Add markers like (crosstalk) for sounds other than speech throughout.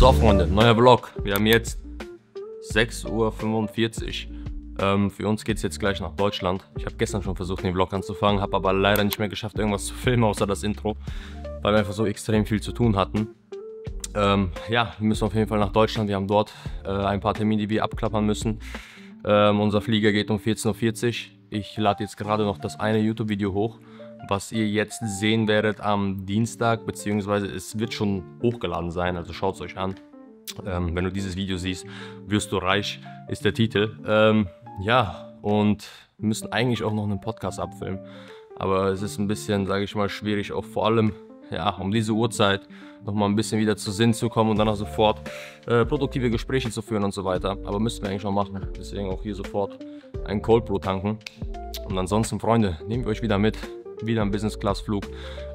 So, Freunde, neuer Vlog. Wir haben jetzt 6.45 Uhr. Ähm, für uns geht es jetzt gleich nach Deutschland. Ich habe gestern schon versucht, den Vlog anzufangen, habe aber leider nicht mehr geschafft, irgendwas zu filmen, außer das Intro, weil wir einfach so extrem viel zu tun hatten. Ähm, ja, wir müssen auf jeden Fall nach Deutschland. Wir haben dort äh, ein paar Termine, die wir abklappern müssen. Ähm, unser Flieger geht um 14.40 Uhr. Ich lade jetzt gerade noch das eine YouTube-Video hoch, was ihr jetzt sehen werdet am Dienstag, beziehungsweise es wird schon hochgeladen sein, also schaut es euch an. Ähm, wenn du dieses Video siehst, wirst du reich, ist der Titel. Ähm, ja, und wir müssen eigentlich auch noch einen Podcast abfilmen. Aber es ist ein bisschen, sage ich mal, schwierig, auch vor allem ja, um diese Uhrzeit nochmal ein bisschen wieder zu Sinn zu kommen und dann auch sofort äh, produktive Gespräche zu führen und so weiter. Aber müssten wir eigentlich noch machen. Deswegen auch hier sofort ein Cold Brew tanken. Und ansonsten, Freunde, nehmen wir euch wieder mit. Wieder ein Business-Class-Flug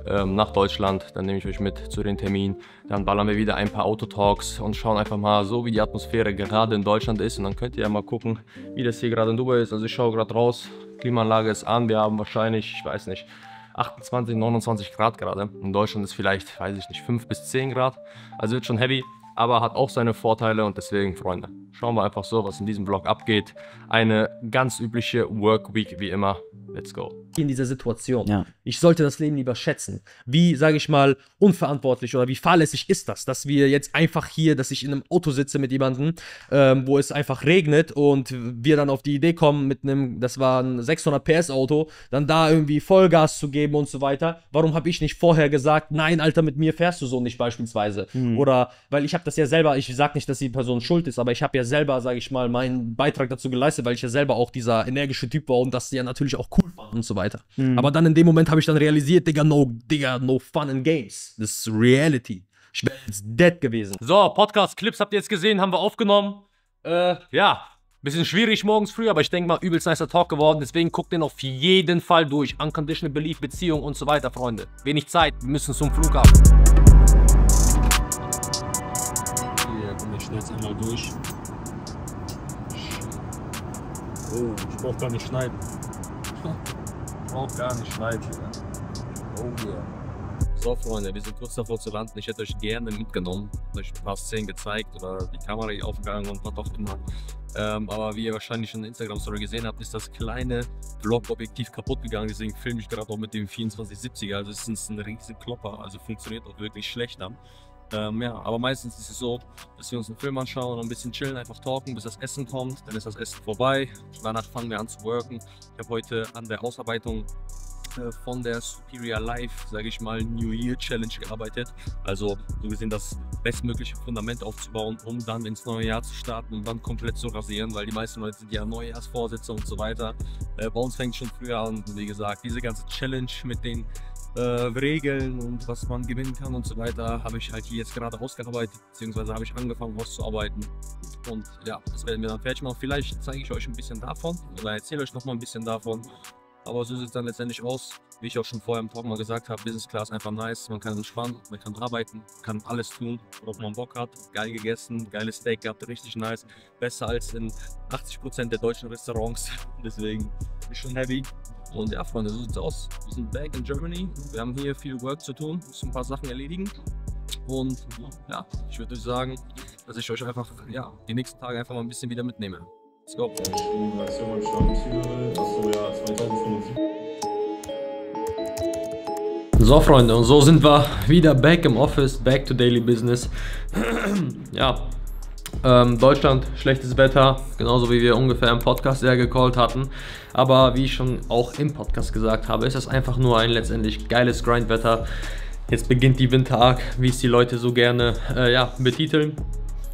ähm, nach Deutschland. Dann nehme ich euch mit zu den Terminen. Dann ballern wir wieder ein paar Autotalks und schauen einfach mal so, wie die Atmosphäre gerade in Deutschland ist. Und dann könnt ihr ja mal gucken, wie das hier gerade in Dubai ist. Also ich schaue gerade raus. Klimaanlage ist an. Wir haben wahrscheinlich, ich weiß nicht, 28, 29 Grad gerade. In Deutschland ist vielleicht, weiß ich nicht, 5 bis 10 Grad. Also wird schon heavy, aber hat auch seine Vorteile und deswegen, Freunde, schauen wir einfach so, was in diesem Vlog abgeht. Eine ganz übliche Work Week wie immer. Let's go. In dieser Situation. Ja. Ich sollte das Leben lieber schätzen. Wie, sage ich mal, unverantwortlich oder wie fahrlässig ist das, dass wir jetzt einfach hier, dass ich in einem Auto sitze mit jemandem, ähm, wo es einfach regnet und wir dann auf die Idee kommen mit einem, das war ein 600 PS Auto, dann da irgendwie Vollgas zu geben und so weiter. Warum habe ich nicht vorher gesagt, nein, Alter, mit mir fährst du so nicht beispielsweise? Oder, weil ich habe das ja selber, ich sage nicht, dass die Person schuld ist, aber ich habe ja selber, sage ich mal, meinen Beitrag dazu geleistet, weil ich ja selber auch dieser energische Typ war und das ja natürlich auch cool fand und so weiter. Aber dann in dem Moment habe ich dann realisiert, Digga, no, Digga, no fun and games. Das ist Reality. Ich wäre jetzt dead gewesen. So, Podcast-Clips habt ihr jetzt gesehen, haben wir aufgenommen. Äh, ja, bisschen schwierig morgens früh, aber ich denke mal, übelst nicer Talk geworden. Deswegen guckt den auf jeden Fall durch. Unconditional Belief, Beziehung und so weiter, Freunde. Wenig Zeit, wir müssen zum Flughafen. Hier, komm, ich schnell jetzt einmal durch. Oh, ich brauch gar nicht schneiden. Ich brauch gar nicht schneiden. Oh yeah. So, Freunde, wir sind kurz davor zu landen. Ich hätte euch gerne mitgenommen, euch ein paar Szenen gezeigt oder die Kamera hier aufgegangen und was auch immer. Ähm, aber wie ihr wahrscheinlich schon in der Instagram-Story gesehen habt, ist das kleine Vlog-Objektiv kaputt gegangen. Deswegen filme ich gerade auch mit dem 2470er. Also es ist ein riesen Klopper, also funktioniert auch wirklich schlecht dann. Ähm, ja, aber meistens ist es so, dass wir uns einen Film anschauen und ein bisschen chillen, einfach talken, bis das Essen kommt. Dann ist das Essen vorbei. Danach fangen wir an zu worken. Ich habe heute an der Ausarbeitung äh, von der Superior Life, sage ich mal, New Year Challenge gearbeitet. Also so gesehen das bestmögliche Fundament aufzubauen, um dann ins neue Jahr zu starten und dann komplett zu rasieren, weil die meisten Leute sind ja Neujahrsvorsätze und so weiter. Äh, bei uns fängt schon früher an, wie gesagt, diese ganze Challenge mit den äh, Regeln und was man gewinnen kann und so weiter, habe ich halt hier jetzt gerade ausgearbeitet, beziehungsweise habe ich angefangen auszuarbeiten. Und ja, das werden wir dann fertig machen. Vielleicht zeige ich euch ein bisschen davon oder erzähle euch noch mal ein bisschen davon. Aber so sieht es dann letztendlich aus. Wie ich auch schon vorher im Talk mal gesagt habe, Business Class einfach nice. Man kann entspannen, man kann arbeiten, kann alles tun, worauf man Bock hat. Geil gegessen, geiles Steak gehabt, richtig nice. Besser als in 80% der deutschen Restaurants. (laughs) Deswegen ist schon heavy. Und ja, Freunde, so sieht's aus. Wir sind back in Germany. Wir haben hier viel Work zu tun, müssen ein paar Sachen erledigen. Und ja, ich würde euch sagen, dass ich euch einfach ja, die nächsten Tage einfach mal ein bisschen wieder mitnehme. Let's go. Nation Stand Zürich, achso ja, 2075. So Freunde, und so sind wir wieder back im Office, back to daily business. (clears throat) ja, ähm, Deutschland, schlechtes Wetter, genauso wie wir ungefähr im Podcast sehr gecallt hatten. Aber wie ich schon auch im Podcast gesagt habe, ist das einfach nur ein letztendlich geiles Grindwetter. Jetzt beginnt die Winterarg, wie es die Leute so gerne äh, ja, betiteln.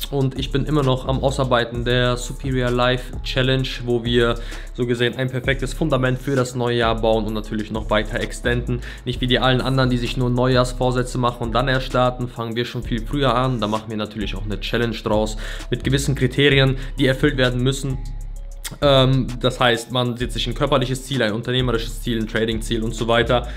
Und ich bin immer noch am Ausarbeiten der Superior Life Challenge, wo wir so gesehen ein perfektes Fundament für das neue Jahr bauen und natürlich noch weiter extenden. Nicht wie die allen anderen, die sich nur Neujahrsvorsätze machen und dann erst starten, fangen wir schon viel früher an. Da machen wir natürlich auch eine Challenge draus mit gewissen Kriterien, die erfüllt werden müssen. Ähm, das heißt, man setzt sich ein körperliches Ziel, ein unternehmerisches Ziel, ein Trading-Ziel und so weiter.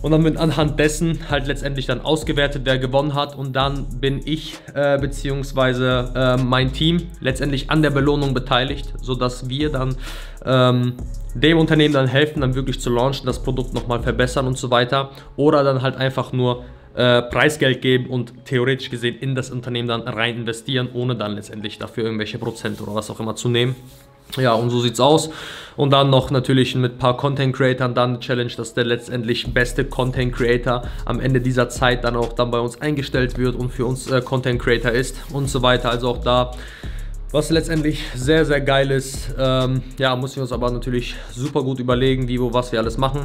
Und dann wird anhand dessen halt letztendlich dann ausgewertet, wer gewonnen hat. Und dann bin ich äh, beziehungsweise äh, mein Team letztendlich an der Belohnung beteiligt, sodass wir dann ähm, dem Unternehmen dann helfen, dann wirklich zu launchen, das Produkt nochmal verbessern und so weiter. Oder dann halt einfach nur äh, Preisgeld geben und theoretisch gesehen in das Unternehmen dann rein investieren, ohne dann letztendlich dafür irgendwelche Prozent oder was auch immer zu nehmen. Ja, und so sieht's aus. Und dann noch natürlich mit ein paar Content Creatern dann eine Challenge, dass der letztendlich beste Content Creator am Ende dieser Zeit dann auch dann bei uns eingestellt wird und für uns äh, Content Creator ist und so weiter. Also auch da was letztendlich sehr, sehr geil ist. Ähm, ja, muss ich uns aber natürlich super gut überlegen, wie, wo, was wir alles machen.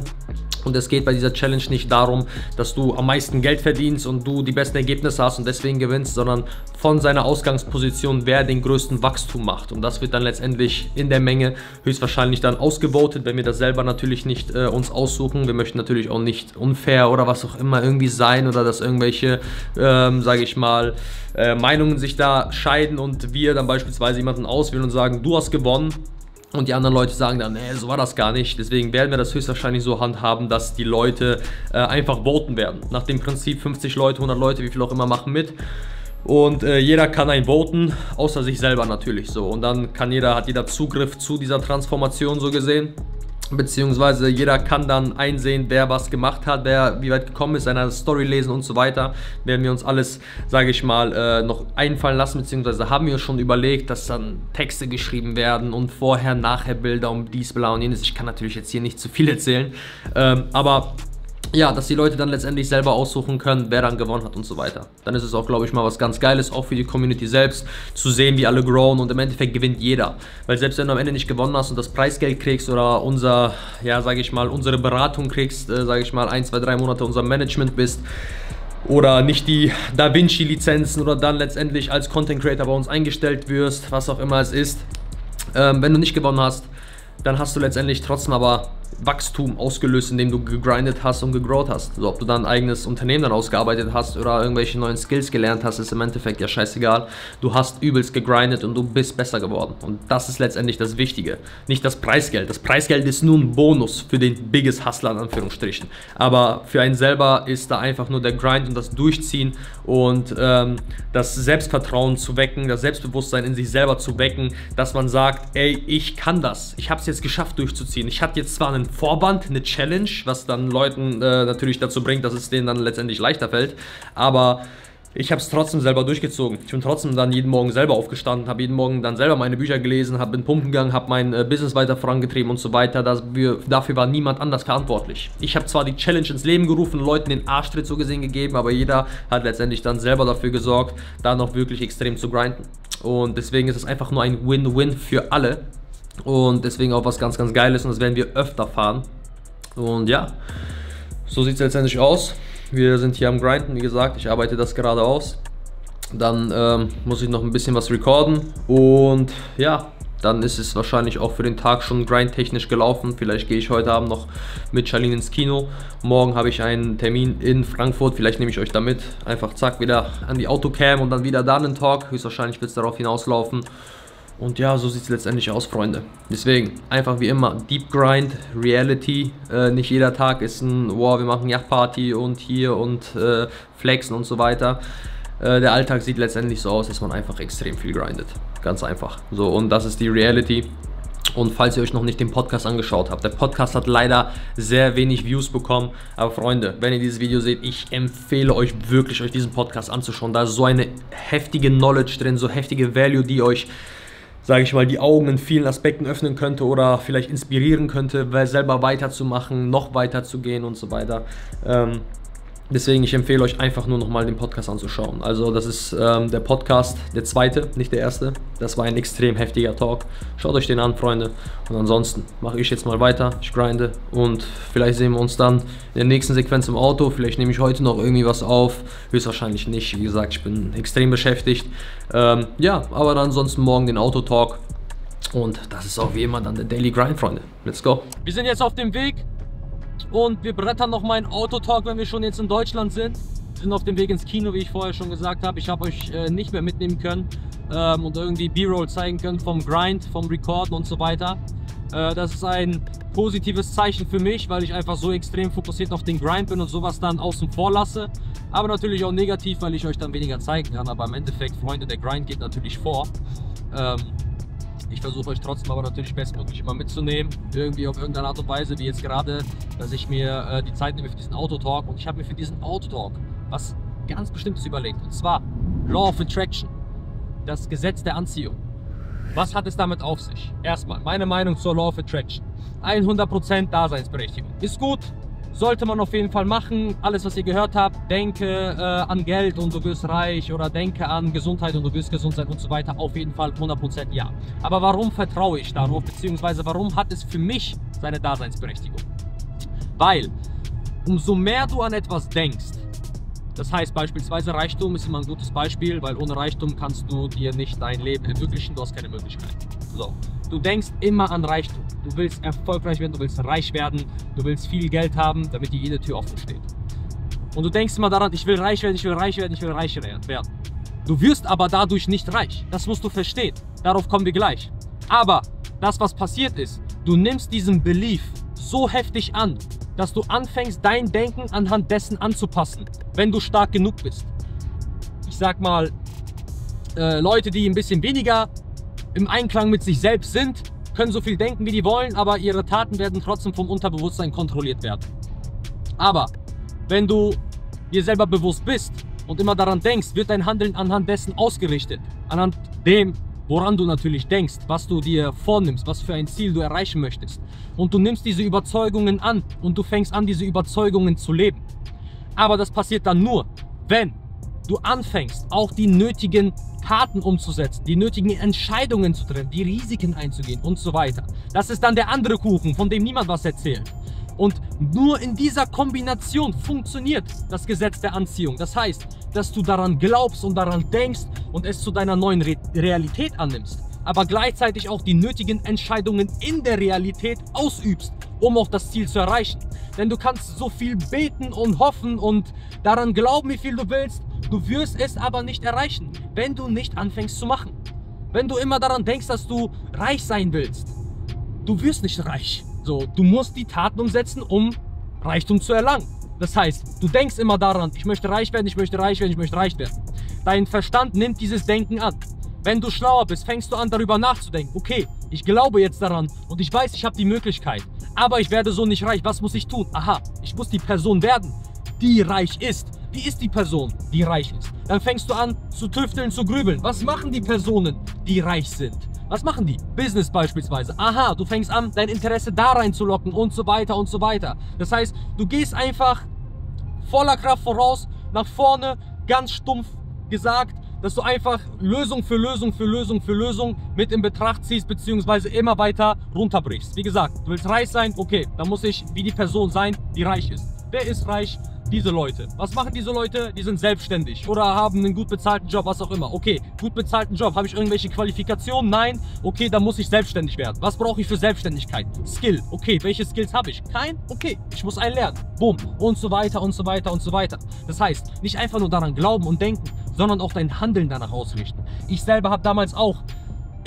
Und es geht bei dieser Challenge nicht darum, dass du am meisten Geld verdienst und du die besten Ergebnisse hast und deswegen gewinnst, sondern von seiner Ausgangsposition, wer den größten Wachstum macht. Und das wird dann letztendlich in der Menge höchstwahrscheinlich dann ausgevotet, wenn wir das selber natürlich nicht äh, uns aussuchen. Wir möchten natürlich auch nicht unfair oder was auch immer irgendwie sein oder dass irgendwelche, ähm, sage ich mal, äh, Meinungen sich da scheiden und wir dann beispielsweise jemanden auswählen und sagen, du hast gewonnen und die anderen Leute sagen dann, nee, so war das gar nicht. Deswegen werden wir das höchstwahrscheinlich so handhaben, dass die Leute äh, einfach voten werden. Nach dem Prinzip 50 Leute, 100 Leute, wie viel auch immer machen mit. Und äh, jeder kann ein voten, außer sich selber natürlich so. Und dann kann jeder, hat jeder Zugriff zu dieser Transformation so gesehen beziehungsweise jeder kann dann einsehen, wer was gemacht hat, wer wie weit gekommen ist, seine Story lesen und so weiter. Werden wir uns alles, sage ich mal, äh, noch einfallen lassen, beziehungsweise haben wir schon überlegt, dass dann Texte geschrieben werden und vorher, nachher Bilder um dies, bla und jenes. Ich kann natürlich jetzt hier nicht zu viel erzählen, ähm, aber ja, dass die Leute dann letztendlich selber aussuchen können, wer dann gewonnen hat und so weiter. Dann ist es auch, glaube ich, mal was ganz Geiles, auch für die Community selbst, zu sehen, wie alle growen und im Endeffekt gewinnt jeder. Weil selbst wenn du am Ende nicht gewonnen hast und das Preisgeld kriegst oder unser, ja, sage ich mal, unsere Beratung kriegst, äh, sage ich mal, ein, zwei, drei Monate unser Management bist, oder nicht die Da Vinci Lizenzen oder dann letztendlich als Content Creator bei uns eingestellt wirst, was auch immer es ist. Ähm, wenn du nicht gewonnen hast, dann hast du letztendlich trotzdem aber Wachstum ausgelöst, indem du gegrindet hast und gegrowt hast. Also ob du dann ein eigenes Unternehmen dann ausgearbeitet hast oder irgendwelche neuen Skills gelernt hast, ist im Endeffekt ja scheißegal. Du hast übelst gegrindet und du bist besser geworden. Und das ist letztendlich das Wichtige. Nicht das Preisgeld. Das Preisgeld ist nur ein Bonus für den Biggest Hustler in Anführungsstrichen. Aber für einen selber ist da einfach nur der Grind und das Durchziehen und ähm, das Selbstvertrauen zu wecken, das Selbstbewusstsein in sich selber zu wecken, dass man sagt, ey, ich kann das. Ich habe es jetzt geschafft durchzuziehen. Ich hatte jetzt zwar einen Vorband, eine Challenge, was dann Leuten äh, natürlich dazu bringt, dass es denen dann letztendlich leichter fällt. Aber ich habe es trotzdem selber durchgezogen. Ich bin trotzdem dann jeden Morgen selber aufgestanden, habe jeden Morgen dann selber meine Bücher gelesen, habe in Pumpen gegangen, habe mein äh, Business weiter vorangetrieben und so weiter. Das, wir, dafür war niemand anders verantwortlich. Ich habe zwar die Challenge ins Leben gerufen, Leuten den Arschtritt so gesehen gegeben, aber jeder hat letztendlich dann selber dafür gesorgt, da noch wirklich extrem zu grinden. Und deswegen ist es einfach nur ein Win-Win für alle. Und deswegen auch was ganz, ganz Geiles und das werden wir öfter fahren. Und ja, so sieht es letztendlich aus. Wir sind hier am Grinden, wie gesagt, ich arbeite das gerade aus. Dann ähm, muss ich noch ein bisschen was recorden und ja, dann ist es wahrscheinlich auch für den Tag schon grindtechnisch gelaufen. Vielleicht gehe ich heute Abend noch mit Charlene ins Kino. Morgen habe ich einen Termin in Frankfurt. Vielleicht nehme ich euch da mit. Einfach zack, wieder an die Autocam und dann wieder da einen Talk. Höchstwahrscheinlich wird es darauf hinauslaufen. Und ja, so sieht es letztendlich aus, Freunde. Deswegen, einfach wie immer, Deep Grind, Reality. Äh, nicht jeder Tag ist ein, wow, wir machen Yachtparty und hier und äh, Flexen und so weiter. Äh, der Alltag sieht letztendlich so aus, dass man einfach extrem viel grindet. Ganz einfach. So, und das ist die Reality. Und falls ihr euch noch nicht den Podcast angeschaut habt, der Podcast hat leider sehr wenig Views bekommen. Aber Freunde, wenn ihr dieses Video seht, ich empfehle euch wirklich, euch diesen Podcast anzuschauen. Da ist so eine heftige Knowledge drin, so heftige Value, die euch sage ich mal, die Augen in vielen Aspekten öffnen könnte oder vielleicht inspirieren könnte, selber weiterzumachen, noch weiter zu gehen und so weiter. Ähm, Deswegen, ich empfehle euch einfach nur nochmal den Podcast anzuschauen. Also das ist ähm, der Podcast, der zweite, nicht der erste. Das war ein extrem heftiger Talk. Schaut euch den an, Freunde. Und ansonsten mache ich jetzt mal weiter. Ich grinde und vielleicht sehen wir uns dann in der nächsten Sequenz im Auto. Vielleicht nehme ich heute noch irgendwie was auf. Höchstwahrscheinlich nicht. Wie gesagt, ich bin extrem beschäftigt. Ähm, ja, aber dann ansonsten morgen den Autotalk. Und das ist auch wie immer dann der Daily Grind, Freunde. Let's go. Wir sind jetzt auf dem Weg und wir brettern noch mal einen Autotalk, wenn wir schon jetzt in Deutschland sind. Wir sind auf dem Weg ins Kino, wie ich vorher schon gesagt habe. Ich habe euch äh, nicht mehr mitnehmen können ähm, und irgendwie B-Roll zeigen können vom Grind, vom Recorden und so weiter. Äh, das ist ein positives Zeichen für mich, weil ich einfach so extrem fokussiert auf den Grind bin und sowas dann außen vor lasse. Aber natürlich auch negativ, weil ich euch dann weniger zeigen kann. Aber im Endeffekt, Freunde, der Grind geht natürlich vor. Ähm, ich versuche euch trotzdem aber natürlich bestmöglich immer mitzunehmen, irgendwie auf irgendeine Art und Weise, wie jetzt gerade, dass ich mir äh, die Zeit nehme für diesen Autotalk. Und ich habe mir für diesen Autotalk was ganz Bestimmtes überlegt. Und zwar Law of Attraction, das Gesetz der Anziehung. Was hat es damit auf sich? Erstmal, meine Meinung zur Law of Attraction. 100% Daseinsberechtigung. Ist gut, sollte man auf jeden Fall machen. Alles, was ihr gehört habt, denke äh, an Geld und du wirst reich oder denke an Gesundheit und du wirst gesund sein und so weiter. Auf jeden Fall 100% ja. Aber warum vertraue ich darauf, beziehungsweise warum hat es für mich seine Daseinsberechtigung? Weil, umso mehr du an etwas denkst, das heißt beispielsweise Reichtum ist immer ein gutes Beispiel, weil ohne Reichtum kannst du dir nicht dein Leben ermöglichen, du hast keine Möglichkeit. So, du denkst immer an Reichtum. Du willst erfolgreich werden, du willst reich werden, du willst viel Geld haben, damit dir jede Tür offen steht. Und du denkst immer daran, ich will reich werden, ich will reich werden, ich will reich werden. Du wirst aber dadurch nicht reich. Das musst du verstehen. Darauf kommen wir gleich. Aber das, was passiert ist, du nimmst diesen Belief so heftig an, dass du anfängst, dein Denken anhand dessen anzupassen, wenn du stark genug bist. Ich sag mal, äh, Leute, die ein bisschen weniger im Einklang mit sich selbst sind, können so viel denken, wie die wollen, aber ihre Taten werden trotzdem vom Unterbewusstsein kontrolliert werden. Aber wenn du dir selber bewusst bist und immer daran denkst, wird dein Handeln anhand dessen ausgerichtet. Anhand dem, woran du natürlich denkst, was du dir vornimmst, was für ein Ziel du erreichen möchtest. Und du nimmst diese Überzeugungen an und du fängst an, diese Überzeugungen zu leben. Aber das passiert dann nur, wenn du anfängst, auch die nötigen Taten umzusetzen, die nötigen Entscheidungen zu treffen, die Risiken einzugehen und so weiter. Das ist dann der andere Kuchen, von dem niemand was erzählt. Und nur in dieser Kombination funktioniert das Gesetz der Anziehung. Das heißt, dass du daran glaubst und daran denkst und es zu deiner neuen Re Realität annimmst. Aber gleichzeitig auch die nötigen Entscheidungen in der Realität ausübst, um auch das Ziel zu erreichen. Denn du kannst so viel beten und hoffen und daran glauben, wie viel du willst. Du wirst es aber nicht erreichen, wenn du nicht anfängst zu machen. Wenn du immer daran denkst, dass du reich sein willst. Du wirst nicht reich. So, du musst die Taten umsetzen, um Reichtum zu erlangen. Das heißt, du denkst immer daran, ich möchte reich werden, ich möchte reich werden, ich möchte reich werden. Dein Verstand nimmt dieses Denken an. Wenn du schlauer bist, fängst du an darüber nachzudenken. Okay, ich glaube jetzt daran und ich weiß, ich habe die Möglichkeit. Aber ich werde so nicht reich. Was muss ich tun? Aha, ich muss die Person werden, die reich ist. Wie ist die Person, die reich ist? Dann fängst du an zu tüfteln, zu grübeln. Was machen die Personen, die reich sind? Was machen die? Business beispielsweise. Aha, du fängst an, dein Interesse da reinzulocken und so weiter und so weiter. Das heißt, du gehst einfach voller Kraft voraus, nach vorne, ganz stumpf gesagt, dass du einfach Lösung für Lösung für Lösung für Lösung mit in Betracht ziehst, beziehungsweise immer weiter runterbrichst. Wie gesagt, du willst reich sein, okay, dann muss ich wie die Person sein, die reich ist. Wer ist reich? Diese Leute. Was machen diese Leute? Die sind selbstständig oder haben einen gut bezahlten Job, was auch immer. Okay, gut bezahlten Job. Habe ich irgendwelche Qualifikationen? Nein. Okay, dann muss ich selbstständig werden. Was brauche ich für Selbstständigkeit? Skill. Okay, welche Skills habe ich? Kein? Okay, ich muss einen lernen. Boom. Und so weiter und so weiter und so weiter. Das heißt, nicht einfach nur daran glauben und denken, sondern auch dein Handeln danach ausrichten. Ich selber habe damals auch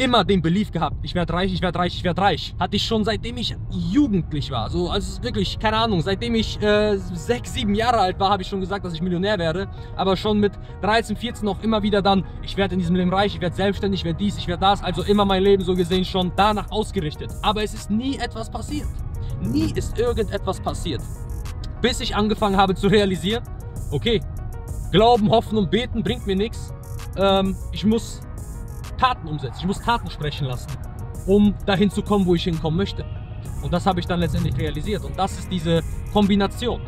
immer den Belief gehabt, ich werde reich, ich werde reich, ich werde reich. Hatte ich schon seitdem ich jugendlich war. So, also wirklich, keine Ahnung, seitdem ich äh, sechs, sieben Jahre alt war, habe ich schon gesagt, dass ich Millionär werde. Aber schon mit 13, 14 auch immer wieder dann, ich werde in diesem Leben reich, ich werde selbstständig, ich werde dies, ich werde das. Also immer mein Leben so gesehen schon danach ausgerichtet. Aber es ist nie etwas passiert. Nie ist irgendetwas passiert. Bis ich angefangen habe zu realisieren, okay, Glauben, Hoffen und Beten bringt mir nichts. Ähm, ich muss Taten umsetzen. Ich muss Taten sprechen lassen, um dahin zu kommen, wo ich hinkommen möchte. Und das habe ich dann letztendlich realisiert. Und das ist diese Kombination.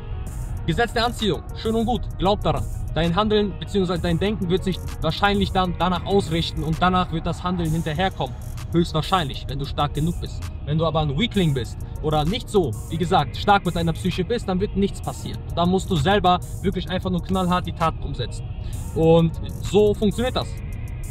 Gesetz der Anziehung, schön und gut, glaub daran. Dein Handeln bzw. dein Denken wird sich wahrscheinlich dann danach ausrichten und danach wird das Handeln hinterherkommen. Höchstwahrscheinlich, wenn du stark genug bist. Wenn du aber ein Weakling bist oder nicht so, wie gesagt, stark mit deiner Psyche bist, dann wird nichts passieren. Dann musst du selber wirklich einfach nur knallhart die Taten umsetzen. Und so funktioniert das.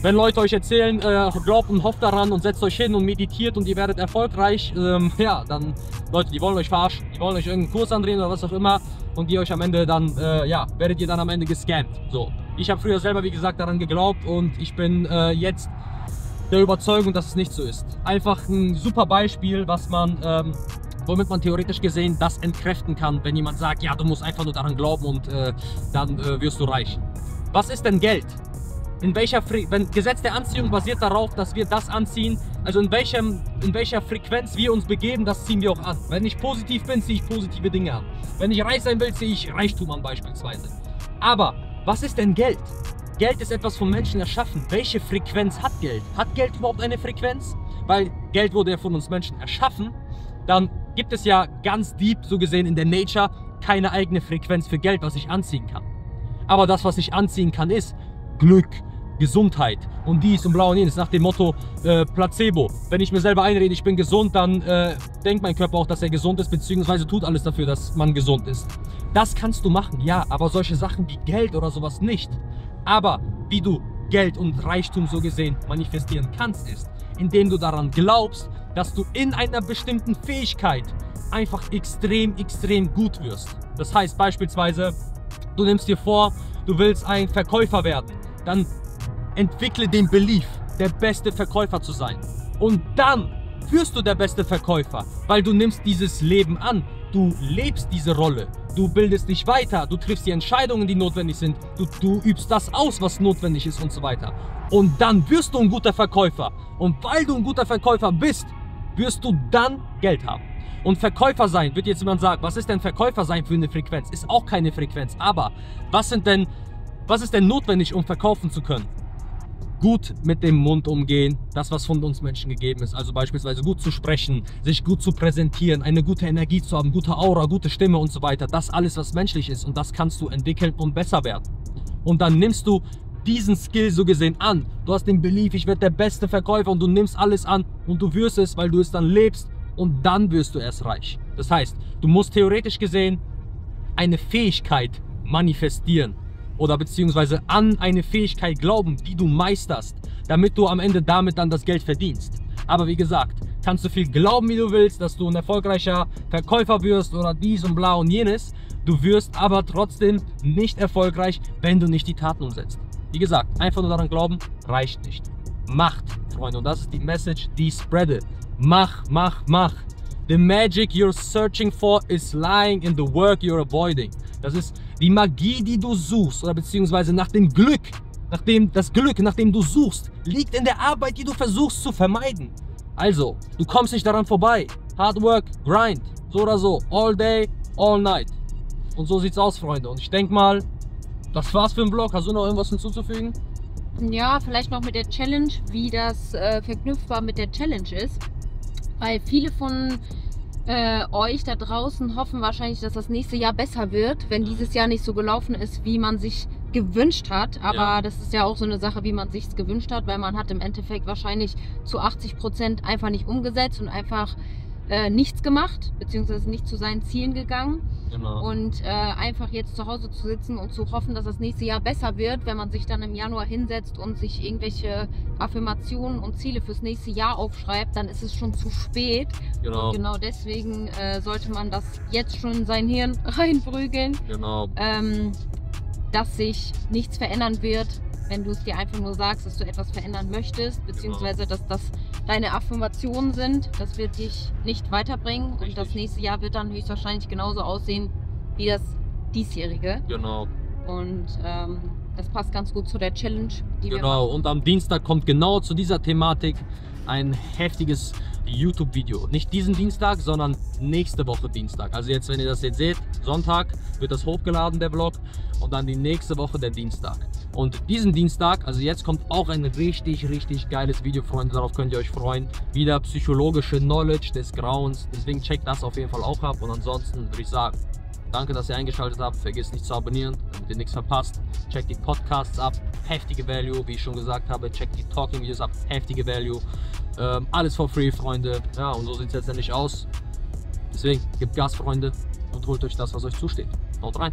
Wenn Leute euch erzählen, äh, glaubt und hofft daran und setzt euch hin und meditiert und ihr werdet erfolgreich, ähm, (laughs) ja, dann, Leute, die wollen euch verarschen. Die wollen euch irgendeinen Kurs andrehen oder was auch immer und die euch am Ende dann, äh, ja, werdet ihr dann am Ende gescammt. So. Ich habe früher selber, wie gesagt, daran geglaubt und ich bin äh, jetzt der Überzeugung, dass es nicht so ist. Einfach ein super Beispiel, was man, ähm, womit man theoretisch gesehen das entkräften kann, wenn jemand sagt, ja, du musst einfach nur daran glauben und äh, dann äh, wirst du reich. Was ist denn Geld? In welcher Fre wenn Gesetz der Anziehung basiert darauf, dass wir das anziehen, also in, welchem, in welcher Frequenz wir uns begeben, das ziehen wir auch an. Wenn ich positiv bin, ziehe ich positive Dinge an. Wenn ich reich sein will, ziehe ich Reichtum an beispielsweise. Aber was ist denn Geld? Geld ist etwas vom Menschen erschaffen. Welche Frequenz hat Geld? Hat Geld überhaupt eine Frequenz? Weil Geld wurde ja von uns Menschen erschaffen. Dann gibt es ja ganz deep, so gesehen in der Nature, keine eigene Frequenz für Geld, was ich anziehen kann. Aber das, was ich anziehen kann, ist Glück, Gesundheit und dies und blau und jenes nach dem Motto äh, Placebo. Wenn ich mir selber einrede, ich bin gesund, dann äh, denkt mein Körper auch, dass er gesund ist, beziehungsweise tut alles dafür, dass man gesund ist. Das kannst du machen, ja, aber solche Sachen wie Geld oder sowas nicht. Aber wie du Geld und Reichtum so gesehen manifestieren kannst, ist, indem du daran glaubst, dass du in einer bestimmten Fähigkeit einfach extrem, extrem gut wirst. Das heißt beispielsweise, du nimmst dir vor, du willst ein Verkäufer werden. Dann entwickle den Belief, der beste Verkäufer zu sein. Und dann wirst du der beste Verkäufer, weil du nimmst dieses Leben an. Du lebst diese Rolle. Du bildest dich weiter. Du triffst die Entscheidungen, die notwendig sind. Du, du übst das aus, was notwendig ist und so weiter. Und dann wirst du ein guter Verkäufer. Und weil du ein guter Verkäufer bist, wirst du dann Geld haben. Und Verkäufer sein, wird jetzt jemand sagen, was ist denn Verkäufer sein für eine Frequenz? Ist auch keine Frequenz. Aber was sind denn, was ist denn notwendig, um verkaufen zu können? Gut mit dem Mund umgehen, das was von uns Menschen gegeben ist. Also beispielsweise gut zu sprechen, sich gut zu präsentieren, eine gute Energie zu haben, gute Aura, gute Stimme und so weiter. Das alles, was menschlich ist und das kannst du entwickeln und besser werden. Und dann nimmst du diesen Skill so gesehen an. Du hast den Belief, ich werde der beste Verkäufer und du nimmst alles an und du wirst es, weil du es dann lebst und dann wirst du erst reich. Das heißt, du musst theoretisch gesehen eine Fähigkeit manifestieren oder beziehungsweise an eine Fähigkeit glauben, die du meisterst, damit du am Ende damit dann das Geld verdienst. Aber wie gesagt, kannst du viel glauben, wie du willst, dass du ein erfolgreicher Verkäufer wirst oder dies und bla und jenes. Du wirst aber trotzdem nicht erfolgreich, wenn du nicht die Taten umsetzt. Wie gesagt, einfach nur daran glauben, reicht nicht. Macht, Freunde. Und das ist die Message, die spreade. Mach, mach, mach. The magic you're searching for is lying in the work you're avoiding. Das ist die Magie, die du suchst, oder beziehungsweise nach dem Glück, nachdem das Glück, nach dem du suchst, liegt in der Arbeit, die du versuchst zu vermeiden. Also, du kommst nicht daran vorbei. Hard work, grind, so oder so, all day, all night. Und so sieht's aus, Freunde. Und ich denke mal, das war's für den Vlog. Hast du noch irgendwas hinzuzufügen? Ja, vielleicht noch mit der Challenge, wie das äh, verknüpfbar mit der Challenge ist. Weil viele von äh, euch da draußen hoffen wahrscheinlich, dass das nächste Jahr besser wird, wenn dieses Jahr nicht so gelaufen ist, wie man sich gewünscht hat. Aber Ja. das ist ja auch so eine Sache, wie man sich gewünscht hat, weil man hat im Endeffekt wahrscheinlich zu 80 Prozent einfach nicht umgesetzt und einfach äh, nichts gemacht, beziehungsweise nicht zu seinen Zielen gegangen. Genau. Und äh, einfach jetzt zu Hause zu sitzen und zu hoffen, dass das nächste Jahr besser wird, wenn man sich dann im Januar hinsetzt und sich irgendwelche Affirmationen und Ziele fürs nächste Jahr aufschreibt, dann ist es schon zu spät. Genau. Und genau deswegen äh, sollte man das jetzt schon in sein Hirn (laughs) reinprügeln, Genau. ähm, dass sich nichts verändern wird, wenn du es dir einfach nur sagst, dass du etwas verändern möchtest, beziehungsweise dass das deine Affirmationen sind. Das wird dich nicht weiterbringen und das Richtig. nächste Jahr wird dann höchstwahrscheinlich genauso aussehen wie das diesjährige. Genau. Und ähm, das passt ganz gut zu der Challenge, die Genau, und am Dienstag kommt genau zu dieser Thematik ein heftiges YouTube-Video. Nicht diesen Dienstag, sondern nächste Woche Dienstag. Also jetzt, wenn ihr das jetzt seht, Sonntag wird das hochgeladen, der Vlog. Und dann die nächste Woche der Dienstag. Und diesen Dienstag, also jetzt kommt auch ein richtig, richtig geiles Video, Freunde. Darauf könnt ihr euch freuen. Wieder psychologische Knowledge des Grauens. Deswegen checkt das auf jeden Fall auch ab. Und ansonsten würde ich sagen, Danke, dass ihr eingeschaltet habt. Vergesst nicht zu abonnieren, damit ihr nichts verpasst. Checkt die Podcasts ab. Heftige Value, wie ich schon gesagt habe. Checkt die Talking-Videos ab. Heftige Value. Ähm, alles for free, Freunde. Ja, und so sieht es letztendlich aus. Deswegen, gebt Gas, Freunde. Und holt euch das, was euch zusteht. Haut rein.